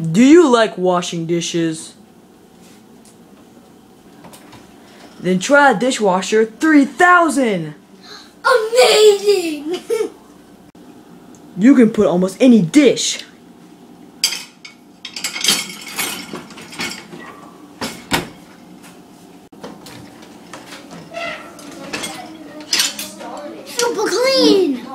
Do you like washing dishes? Then try a dishwasher 3000! Amazing! You can put almost any dish. Super clean!